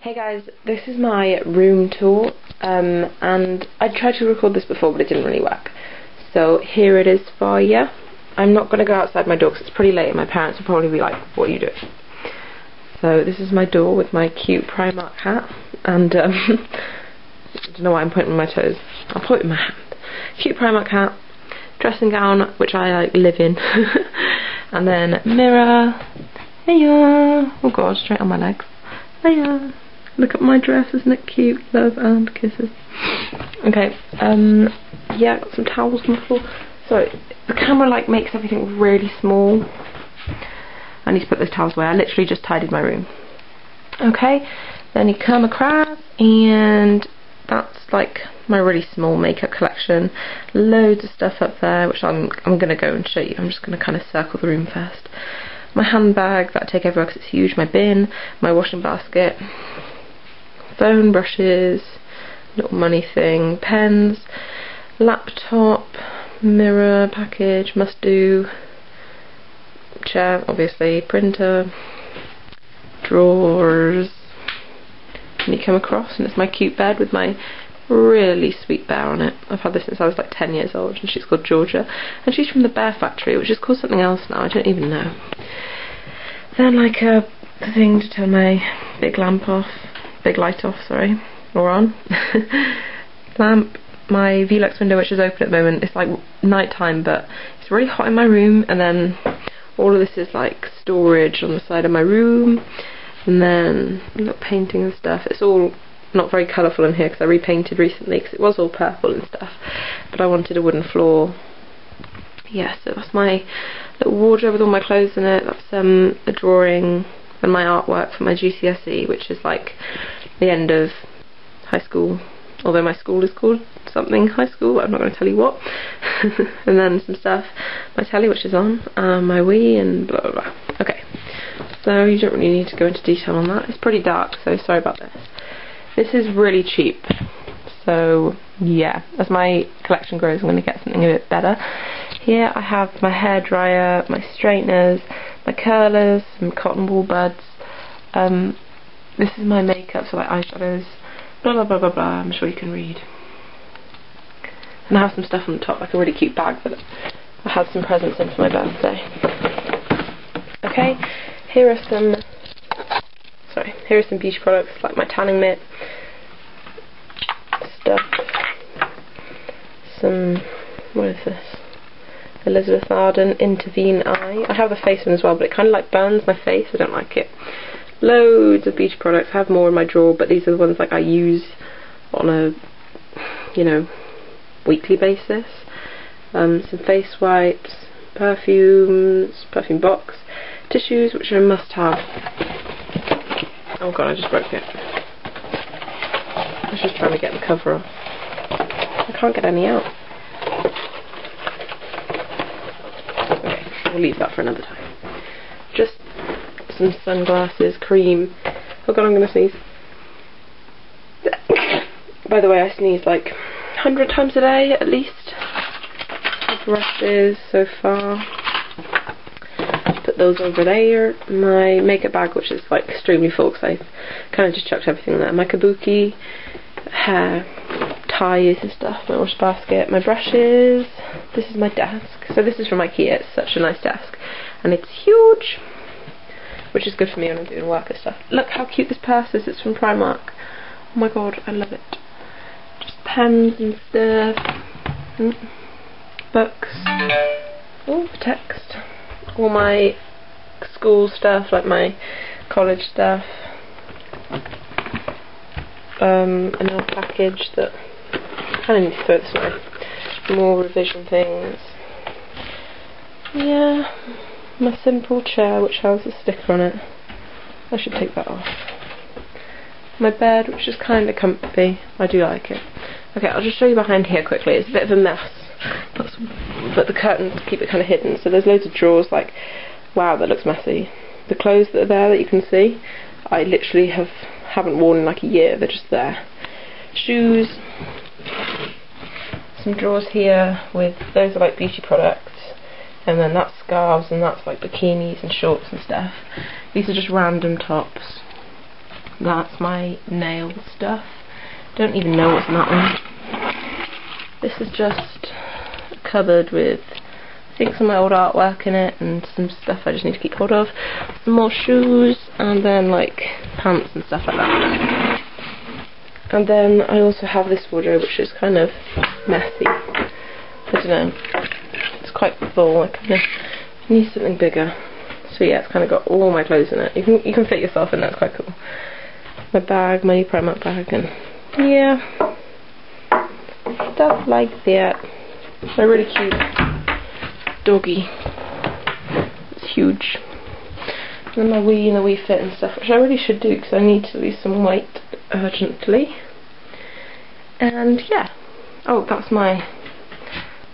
Hey guys, this is my room tour, um, and I tried to record this before but it didn't really work. So here it is for you. I'm not going to go outside my door because it's pretty late and my parents will probably be like, what are you doing? So this is my door with my cute Primark hat, and um, I don't know why I'm pointing my toes. I'll point my hand. Cute Primark hat, dressing gown, which I like live in, and then mirror. Hey Oh god, straight on my legs. Hey Look at my dress, isn't it cute? Love and kisses. Okay, um, yeah, got some towels on the floor. So, the camera, like, makes everything really small. I need to put those towels away. I literally just tidied my room. Okay, then you come across, and that's, like, my really small makeup collection. Loads of stuff up there, which I'm, I'm going to go and show you. I'm just going to kind of circle the room first. My handbag that I take everywhere because it's huge, my bin, my washing basket, phone brushes, little money thing, pens, laptop, mirror package, must do, chair obviously, printer, drawers, and you come across and it's my cute bed with my really sweet bear on it. I've had this since I was like 10 years old and she's called Georgia and she's from the Bear Factory which is called something else now, I don't even know. Then like a thing to turn my big lamp off big light off, sorry, or on. Lamp, my Velux window which is open at the moment, it's like night time but it's really hot in my room and then all of this is like storage on the side of my room and then little painting and stuff. It's all not very colourful in here because I repainted recently because it was all purple and stuff but I wanted a wooden floor. Yeah, so that's my little wardrobe with all my clothes in it. That's um, a drawing and my artwork for my GCSE, which is like the end of high school, although my school is called something high school, I'm not going to tell you what. and then some stuff, my telly which is on, um, my Wii and blah blah blah. Okay, so you don't really need to go into detail on that. It's pretty dark, so sorry about this. This is really cheap, so yeah, as my collection grows I'm going to get something a bit better. Here I have my hair dryer, my straighteners, my curlers, some cotton wool buds. Um, this is my makeup, so like eyeshadows, blah blah blah blah blah, I'm sure you can read. And I have some stuff on the top, like a really cute bag that I had some presents in for my birthday. Okay, here are some, sorry, here are some beauty products, like my tanning mitt, stuff, some, what is this? Elizabeth Arden Intervene Eye. I have a face one as well, but it kind of like burns my face. I don't like it. Loads of beauty products. I have more in my drawer, but these are the ones like I use on a, you know, weekly basis. Um, some face wipes, perfumes, perfume box, tissues, which are a must-have. Oh god, I just broke it. I was just trying to get the cover off. I can't get any out. Okay, we'll leave that for another time. Some sunglasses, cream. Oh god, I'm gonna sneeze. By the way, I sneeze like 100 times a day at least. Brushes so far. Put those over there. My makeup bag, which is like extremely full because I've kind of just chucked everything in there. My kabuki, hair, ties and stuff, my wash basket, my brushes. This is my desk. So this is from IKEA. It's such a nice desk. And it's huge, which is good for me when I'm doing work and stuff. Look how cute this purse is. It's from Primark. Oh my god, I love it. Just pens and stuff. Mm. Books. Oh, text. All my school stuff, like my college stuff. Um, another package that of need to throw this away. More revision things. Yeah, my simple chair which has a sticker on it. I should take that off. My bed, which is kind of comfy. I do like it. Okay, I'll just show you behind here quickly. It's a bit of a mess. But the curtains keep it kind of hidden. So there's loads of drawers like, wow, that looks messy. The clothes that are there that you can see, I literally have haven't worn in like a year. They're just there. Shoes, some drawers here with those are like beauty products and then that's scarves and that's like bikinis and shorts and stuff these are just random tops that's my nail stuff. Don't even know what's in that one. This is just a cupboard with I think some of my old artwork in it and some stuff I just need to keep hold of. Some more shoes and then like pants and stuff like that. And then I also have this wardrobe which is kind of messy. I don't know. Quite full. I kind of need something bigger. So yeah, it's kind of got all my clothes in it. You can you can fit yourself in. That's quite cool. My bag, my Primark bag, and yeah, stuff like that. A really cute doggy. It's huge. And my Wii and the Wii Fit and stuff, which I really should do because I need to lose some weight urgently. And yeah. Oh, that's my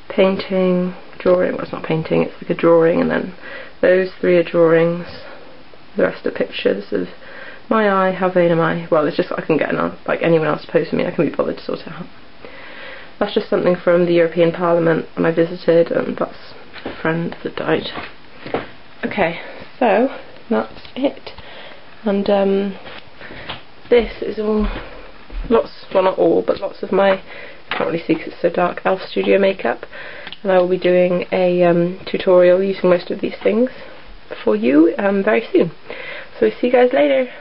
painting, drawing. Well, it's not painting, it's like a drawing, and then those three are drawings. The rest are pictures of my eye, how vain am I? Well, it's just I can get enough, like anyone else posting me, I can be bothered to sort it out. That's just something from the European Parliament when I visited, and that's a friend that died. Okay, so that's it. And um, this is all, lots, well not all, but lots of my, can't really see because it's so dark, e.l.f. Studio makeup. And I will be doing a um, tutorial using most of these things for you um, very soon. So see you guys later.